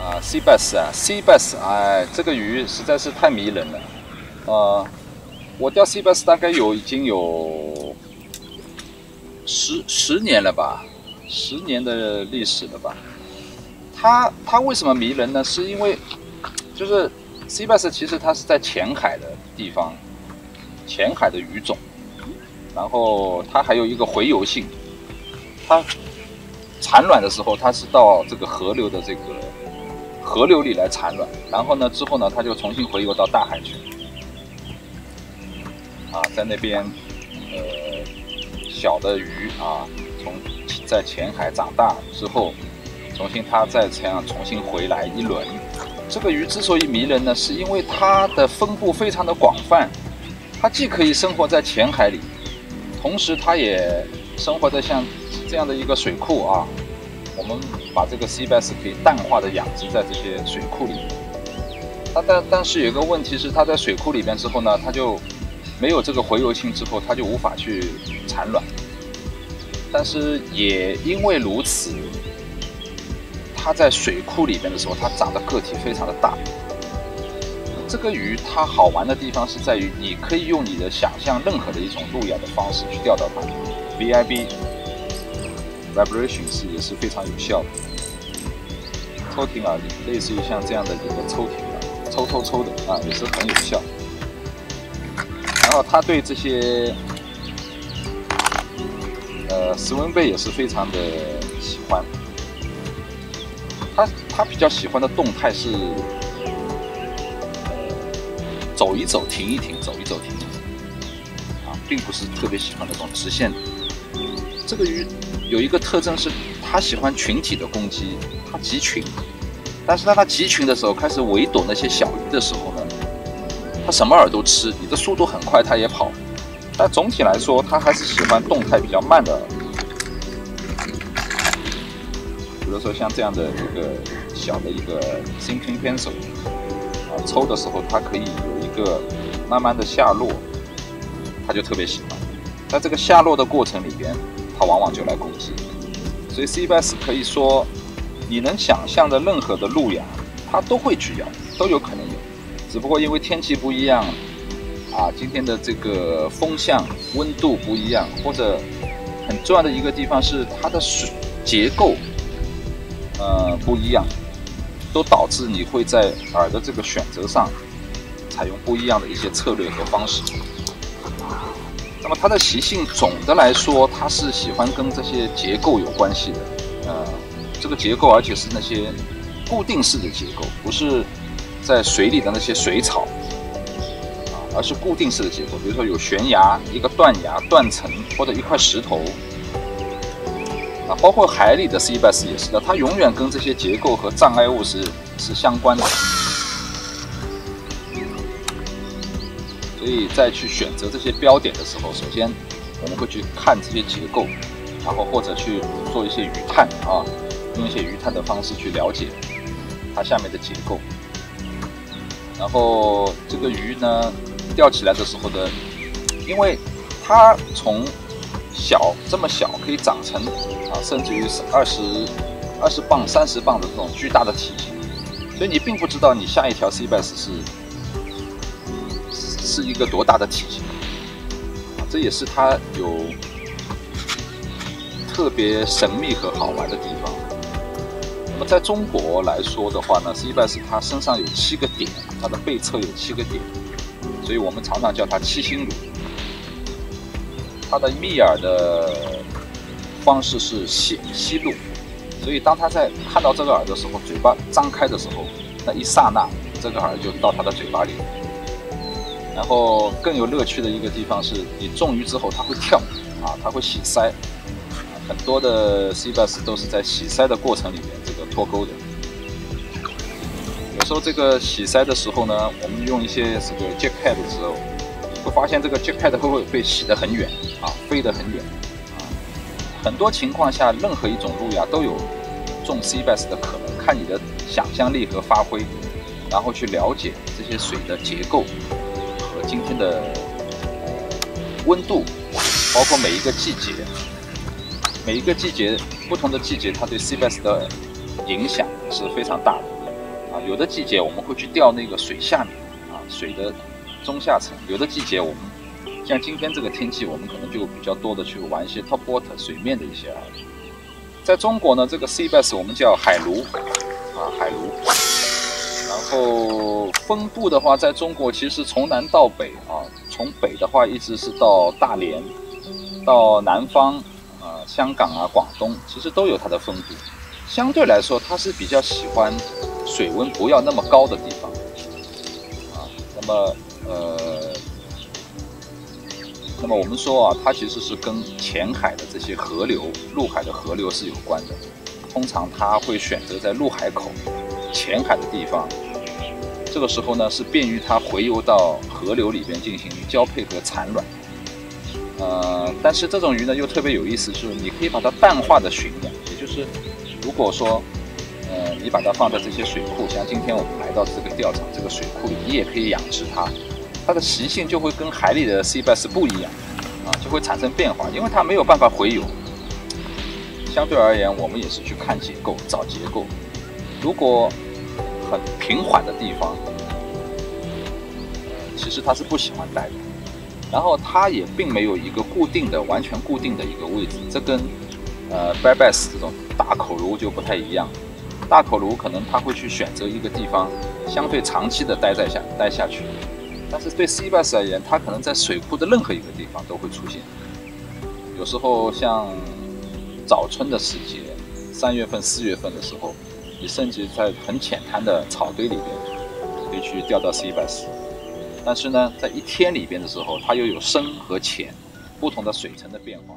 bass 啊，sea bass，哎，这个鱼实在是太迷人了。呃，我钓 sea bass 大概有已经有十十年了吧，十年的历史了吧。它它为什么迷人呢？是因为就是 sea bass 其实它是在浅海的地方，浅海的鱼种，然后它还有一个洄游性，它产卵的时候它是到这个河流的这个河流里来产卵，然后呢之后呢它就重新洄游到大海去，啊，在那边呃小的鱼啊从在浅海长大之后。重新，它再这样重新回来一轮。这个鱼之所以迷人呢，是因为它的分布非常的广泛。它既可以生活在浅海里，同时它也生活在像这样的一个水库啊。我们把这个 sea bass 可以淡化的养殖在这些水库里。它但但是有一个问题是，它在水库里边之后呢，它就没有这个回游性之后，它就无法去产卵。但是也因为如此。它在水库里面的时候，它长的个体非常的大。这个鱼它好玩的地方是在于，你可以用你的想象任何的一种路亚的方式去钓到它。VIB vibration 是也是非常有效的，抽停啊，类似于像这样的一个抽停啊，抽抽抽的啊，也是很有效。然后它对这些呃斯文贝也是非常的喜欢。他他比较喜欢的动态是，走一走，停一停，走一走，停一停，啊，并不是特别喜欢那种直线。这个鱼有一个特征是，它喜欢群体的攻击，它集群。但是当它集群的时候，开始围躲那些小鱼的时候呢，它什么饵都吃，你的速度很快，它也跑。但总体来说，它还是喜欢动态比较慢的。比如说像这样的一个小的一个 sinking pencil，啊，抽的时候它可以有一个慢慢的下落，它就特别喜欢。在这个下落的过程里边，它往往就来攻击。所以 C b a s 可以说，你能想象的任何的路亚，它都会去咬，都有可能有。只不过因为天气不一样，啊，今天的这个风向、温度不一样，或者很重要的一个地方是它的水结构。呃，不一样，都导致你会在饵的这个选择上，采用不一样的一些策略和方式。那么它的习性总的来说，它是喜欢跟这些结构有关系的。呃，这个结构而且是那些固定式的结构，不是在水里的那些水草啊，而是固定式的结构。比如说有悬崖、一个断崖、断层或者一块石头。啊，包括海里的 C bass 也是的，它永远跟这些结构和障碍物是是相关的。所以在去选择这些标点的时候，首先我们会去看这些结构，然后或者去做一些鱼探啊，用一些鱼探的方式去了解它下面的结构。然后这个鱼呢，钓起来的时候的，因为它从小这么小可以长成啊，甚至于是二十二十磅、三十磅的这种巨大的体型，所以你并不知道你下一条 C bass 是是一个多大的体型啊，这也是它有特别神秘和好玩的地方。那么在中国来说的话呢是一般是它身上有七个点，它的背侧有七个点，所以我们常常叫它七星鲈。它的密饵的方式是吸吸入，所以当它在看到这个饵的时候，嘴巴张开的时候，那一刹那，这个饵就到它的嘴巴里。然后更有乐趣的一个地方是，你中鱼之后它会跳，啊，它会洗鳃，很多的 C bass 都是在洗鳃的过程里面这个脱钩的。有时候这个洗鳃的时候呢，我们用一些这个 j a c k head 的时候。会发现这个 jacket 会不会被洗得很远啊，飞得很远啊？很多情况下，任何一种路亚都有中 C bass 的可能，看你的想象力和发挥，然后去了解这些水的结构今天的温度，包括每一个季节，每一个季节不同的季节，它对 C bass 的影响是非常大的。啊，有的季节我们会去钓那个水下面啊，水的中下层；有的季节我们像今天这个天气，我们可能就比较多的去玩一些 top water 水面的一些啊。在中国呢，这个 sea bass 我们叫海鲈啊，海鲈。然后分布的话，在中国其实从南到北啊，从北的话一直是到大连，到南方啊，香港啊、广东，其实都有它的分布。相对来说，它是比较喜欢水温不要那么高的地方，啊，那么呃，那么我们说啊，它其实是跟浅海的这些河流、陆海的河流是有关的。通常它会选择在陆海口、浅海的地方，这个时候呢是便于它回游到河流里边进行交配和产卵。呃，但是这种鱼呢又特别有意思，就是你可以把它淡化的驯养，也就是。如果说，呃，你把它放在这些水库，像今天我们来到这个钓场这个水库里，你也可以养殖它，它的习性就会跟海里的 sea bass 不一样，啊，就会产生变化，因为它没有办法回游。相对而言，我们也是去看结构，找结构。如果很平缓的地方，其实它是不喜欢待的。然后它也并没有一个固定的、完全固定的一个位置，这跟呃 b a b a s 这种。大口鲈就不太一样，大口鲈可能他会去选择一个地方，相对长期的待在下待下去。但是对 C bass 而言，它可能在水库的任何一个地方都会出现。有时候像早春的时节，三月份、四月份的时候，你甚至在很浅滩的草堆里边可以去钓到 C bass。但是呢，在一天里边的时候，它又有深和浅不同的水层的变化。